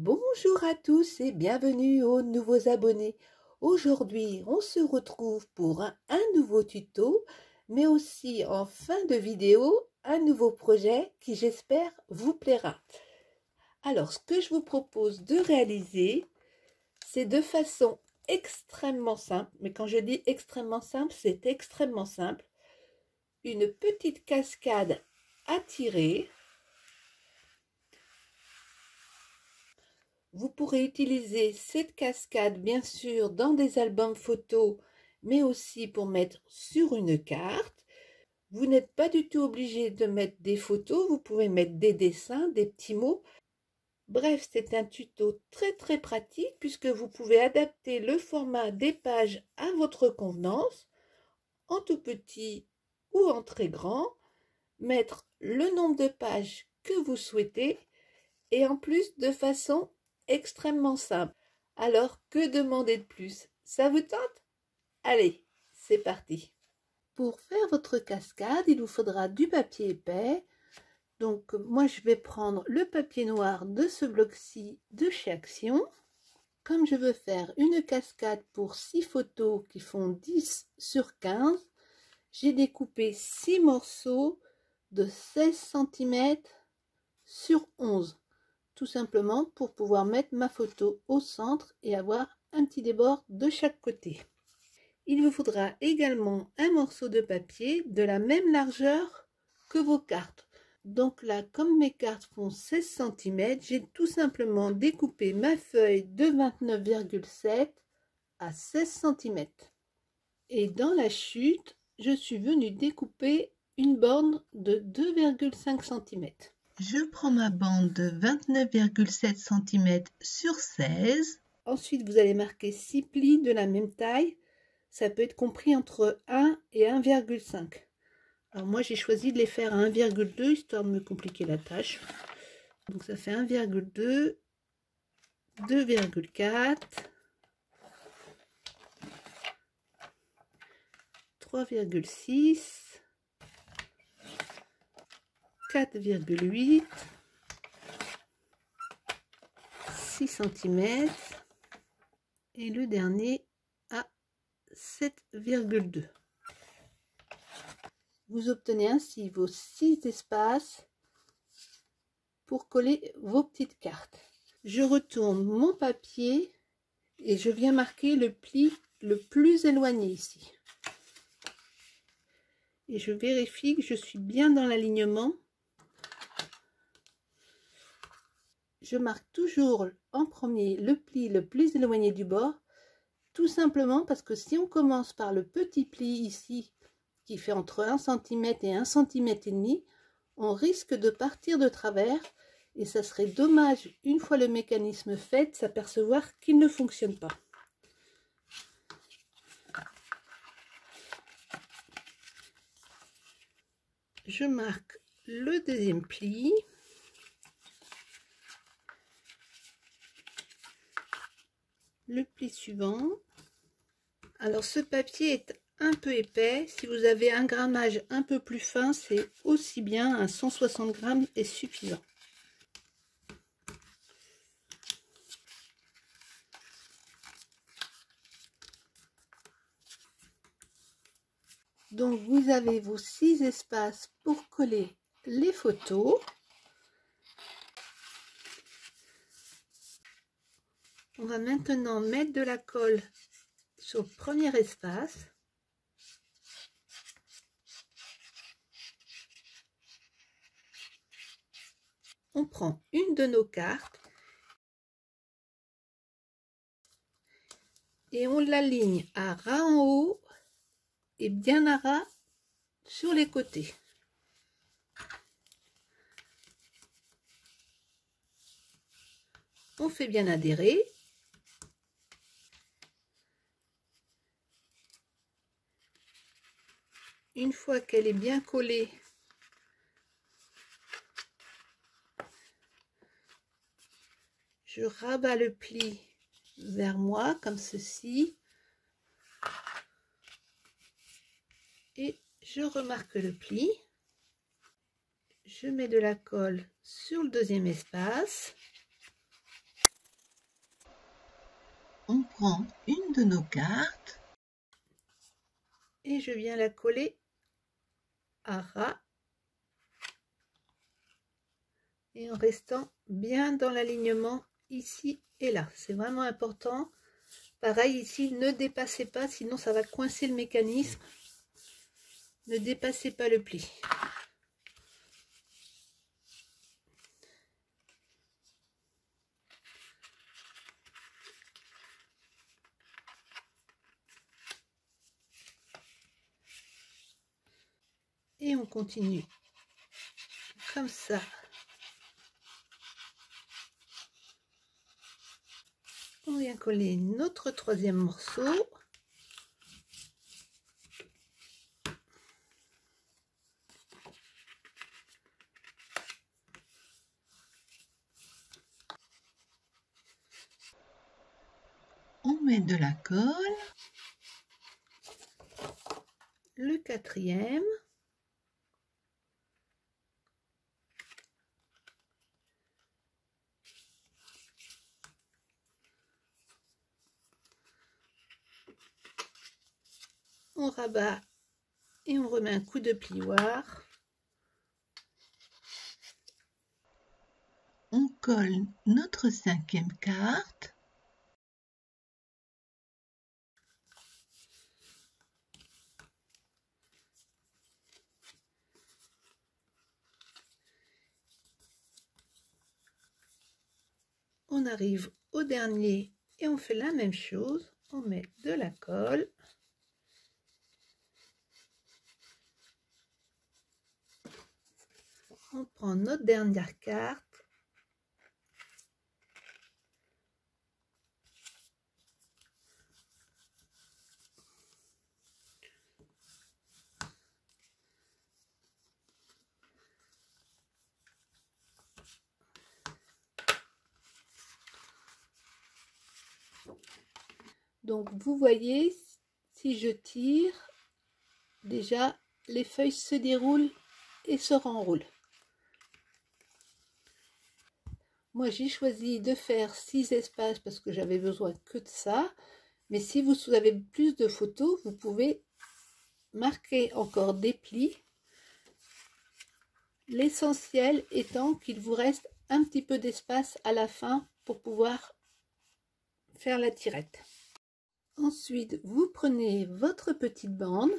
Bonjour à tous et bienvenue aux nouveaux abonnés. Aujourd'hui, on se retrouve pour un, nouveau tuto, mais aussi en fin de vidéo, un nouveau projet qui j'espère vous plaira. Alors, ce que je vous propose de réaliser, c'est de façon extrêmement simple, mais quand je dis extrêmement simple, c'est extrêmement simple, une petite cascade à tirer Vous pourrez utiliser cette cascade bien sûr dans des albums photos, mais aussi pour mettre sur une carte. Vous n'êtes pas du tout obligé de mettre des photos, vous pouvez mettre des dessins, des petits mots. Bref, c'est un tuto très très pratique puisque vous pouvez adapter le format des pages à votre convenance, en tout petit ou en très grand, mettre le nombre de pages que vous souhaitez et en plus de façon extrêmement simple. Alors, que demander de plus? Ça vous tente? Allez, c'est parti. Pour faire votre cascade, il vous faudra du papier épais. Donc, moi, je vais prendre le papier noir de ce bloc-ci de chez Action. Comme je veux faire une cascade pour 6 photos qui font 10 sur 15, j'ai découpé 6 morceaux de 16 cm sur 11 tout simplement pour pouvoir mettre ma photo au centre et avoir un petit débord de chaque côté. Il vous faudra également un morceau de papier de la même largeur que vos cartes. Donc là, comme mes cartes font 16 cm, j'ai tout simplement découpé ma feuille de 29,7 à 16 cm. Et dans la chute, je suis venue découper une borne de 2,5 cm. Je prends ma bande de 29,7 cm sur 16. Ensuite, vous allez marquer 6 plis de la même taille. Ça peut être compris entre 1 et 1,5. Alors moi, j'ai choisi de les faire à 1,2 histoire de me compliquer la tâche. Donc ça fait 1,2, 2,4, 3,6, 4,8 6 cm et le dernier à 7,2 vous obtenez ainsi vos 6 espaces pour coller vos petites cartes. Je retourne mon papier et je viens marquer le pli le plus éloigné ici. Et je vérifie que je suis bien dans l'alignement je marque toujours en premier le pli le plus éloigné du bord, tout simplement parce que si on commence par le petit pli ici, qui fait entre 1 cm et 1 cm et demi, on risque de partir de travers et ça serait dommage, une fois le mécanisme fait, s'apercevoir qu'il ne fonctionne pas. Je marque le deuxième pli. Le pli suivant. Alors ce papier est un peu épais. Si vous avez un grammage un peu plus fin, c'est aussi bien. Un 160 grammes est suffisant. Donc vous avez vos six espaces pour coller les photos. On va maintenant mettre de la colle sur le premier espace. On prend une de nos cartes et on l'aligne à ras en haut et bien à ras sur les côtés. On fait bien adhérer une fois qu'elle est bien collée je rabats le pli vers moi comme ceci. Et je remarque le pli. Je mets de la colle sur le deuxième espace. On prend une de nos cartes. Et je viens la coller et en restant bien dans l'alignement ici et là. C'est vraiment important. Pareil ici, ne dépassez pas, sinon ça va coincer le mécanisme. Ne dépassez pas le pli. Et on continue. Comme ça. On vient coller notre troisième morceau. On met de la colle. Le quatrième on rabat et on remet un coup de plioir. On colle notre cinquième carte. On arrive au dernier et on fait la même chose. On met de la colle. On prend notre dernière carte. Donc vous voyez, si je tire, déjà les feuilles se déroulent et se renroulent. Moi, j'ai choisi de faire six espaces parce que j'avais besoin que de ça. Mais si vous avez plus de photos, vous pouvez marquer encore des plis. L'essentiel étant qu'il vous reste un petit peu d'espace à la fin pour pouvoir faire la tirette. Ensuite, vous prenez votre petite bande.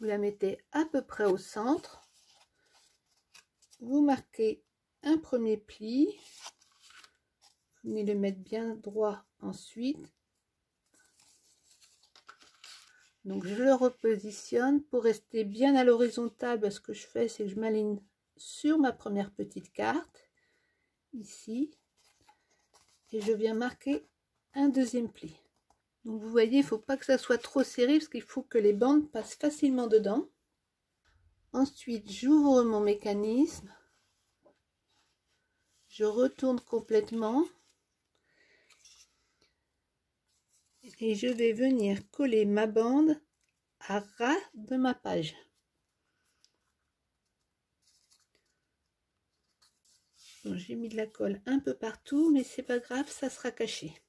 Vous la mettez à peu près au centre vous marquez un premier pli. Vous venez le mettre bien droit ensuite. Donc je le repositionne. Pour rester bien à l'horizontale ce que je fais c'est que je m'aligne sur ma première petite carte ici. Et je viens marquer un deuxième pli. Donc vous voyez il faut pas que ça soit trop serré parce qu'il faut que les bandes passent facilement dedans Ensuite, j'ouvre mon mécanisme. Je retourne complètement. Et je vais venir coller ma bande à ras de ma page. J'ai mis de la colle un peu partout, mais c'est pas grave, ça sera caché.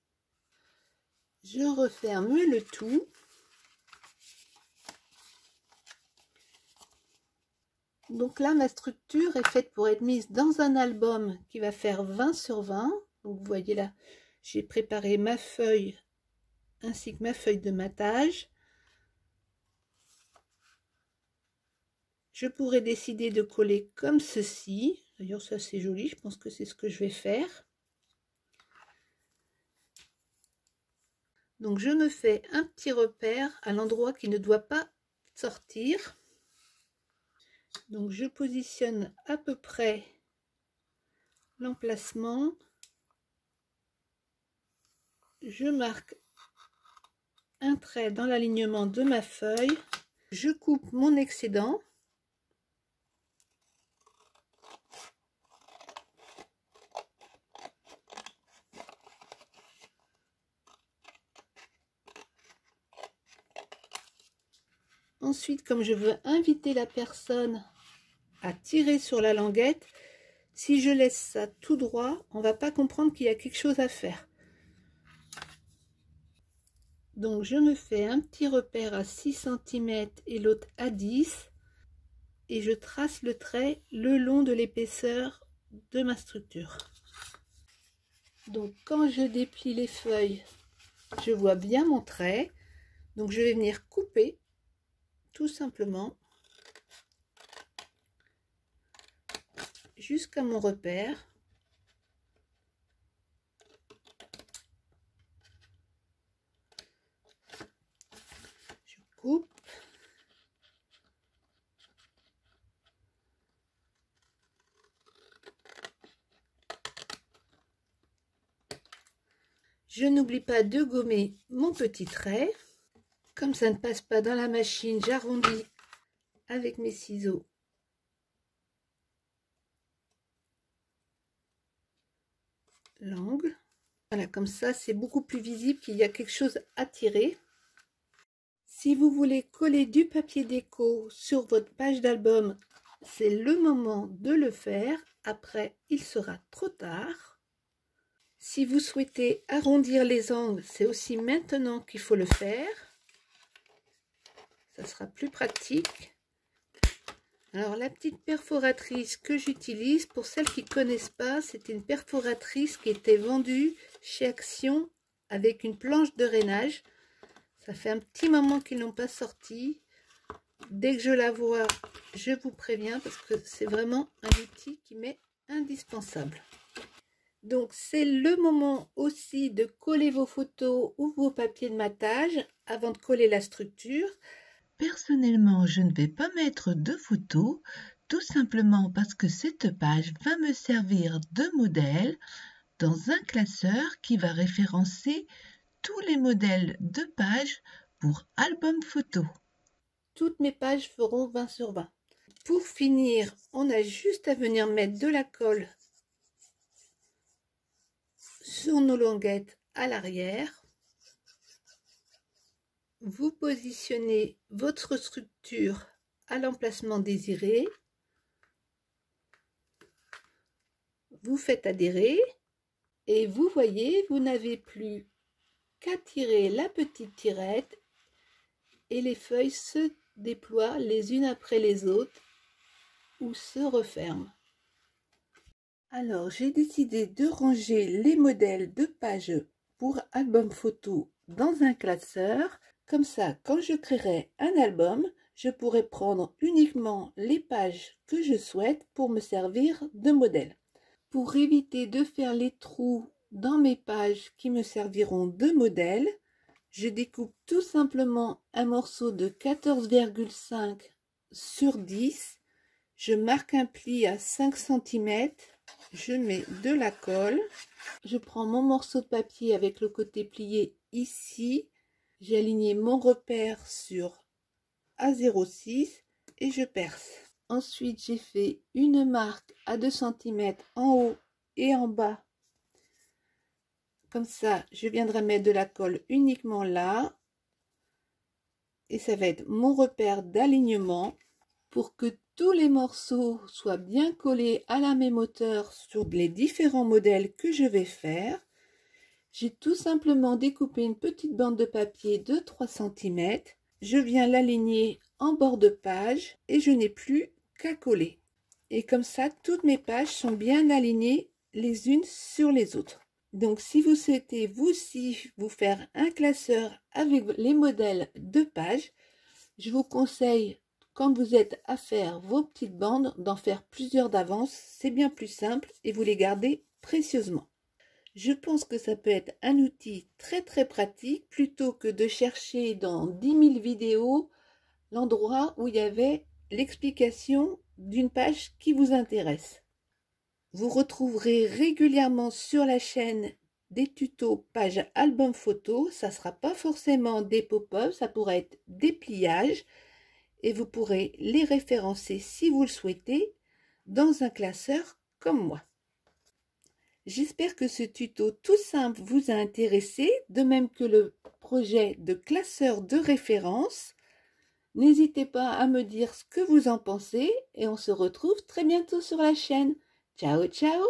Je referme le tout. Donc là, ma structure est faite pour être mise dans un album qui va faire 20 sur 20. Donc vous voyez là, j'ai préparé ma feuille ainsi que ma feuille de matage. Je pourrais décider de coller comme ceci. D'ailleurs, ça c'est joli, je pense que c'est ce que je vais faire. Donc je me fais un petit repère à l'endroit qui ne doit pas sortir. Donc je positionne à peu près l'emplacement. Je marque un trait dans l'alignement de ma feuille. Je coupe mon excédent. Ensuite, comme je veux inviter la personne à tirer sur la languette, Si je laisse ça tout droit, on va pas comprendre qu'il y a quelque chose à faire. Donc je me fais un petit repère à 6 cm et l'autre à 10 et je trace le trait le long de l'épaisseur de ma structure. Donc quand je déplie les feuilles, je vois bien mon trait. Donc je vais venir couper tout simplement jusqu'à mon repère. Je coupe. Je n'oublie pas de gommer mon petit trait. Comme ça ne passe pas dans la machine, j'arrondis avec mes ciseaux l'angle. Voilà, comme ça, c'est beaucoup plus visible qu'il y a quelque chose à tirer. Si vous voulez coller du papier déco sur votre page d'album, c'est le moment de le faire. Après, il sera trop tard. Si vous souhaitez arrondir les angles, c'est aussi maintenant qu'il faut le faire. Ça sera plus pratique. Alors la petite perforatrice que j'utilise, pour celles qui ne connaissent pas, c'est une perforatrice qui était vendue chez Action avec une planche de rainage. Ça fait un petit moment qu'ils n'ont pas sorti. Dès que je la vois, je vous préviens parce que c'est vraiment un outil qui m'est indispensable. Donc c'est le moment aussi de coller vos photos ou vos papiers de matage avant de coller la structure. Personnellement, je ne vais pas mettre de photos, tout simplement parce que cette page va me servir de modèle dans un classeur qui va référencer tous les modèles de pages pour album photo. Toutes mes pages feront 20 sur 20. Pour finir, on a juste à venir mettre de la colle sur nos languettes à l'arrière vous positionnez votre structure à l'emplacement désiré. Vous faites adhérer et vous voyez, vous n'avez plus qu'à tirer la petite tirette et les feuilles se déploient les unes après les autres ou se referment. Alors, j'ai décidé de ranger les modèles de pages pour album photo dans un classeur comme ça, quand je créerai un album, je pourrai prendre uniquement les pages que je souhaite pour me servir de modèle. Pour éviter de faire les trous dans mes pages qui me serviront de modèle, je découpe tout simplement un morceau de 14,5 sur 10. Je marque un pli à 5 cm. Je mets de la colle. Je prends mon morceau de papier avec le côté plié ici j'ai aligné mon repère sur A06 et je perce. Ensuite, j'ai fait une marque à 2 cm en haut et en bas. Comme ça, je viendrai mettre de la colle uniquement là. Et ça va être mon repère d'alignement pour que tous les morceaux soient bien collés à la même hauteur sur les différents modèles que je vais faire. J'ai tout simplement découpé une petite bande de papier de 3 cm. Je viens l'aligner en bord de page et je n'ai plus qu'à coller. Et comme ça, toutes mes pages sont bien alignées les unes sur les autres. Donc si vous souhaitez vous aussi vous faire un classeur avec les modèles de pages, je vous conseille quand vous êtes à faire vos petites bandes d'en faire plusieurs d'avance. C'est bien plus simple et vous les gardez précieusement. Je pense que ça peut être un outil très très pratique plutôt que de chercher dans 10 000 vidéos l'endroit où il y avait l'explication d'une page qui vous intéresse. Vous retrouverez régulièrement sur la chaîne des tutos page album photo. Ça ne sera pas forcément des pop-ups, ça pourrait être des pliages et vous pourrez les référencer si vous le souhaitez dans un classeur comme moi. J'espère que ce tuto tout simple vous a intéressé, de même que le projet de classeur de référence. N'hésitez pas à me dire ce que vous en pensez et on se retrouve très bientôt sur la chaîne. Ciao ciao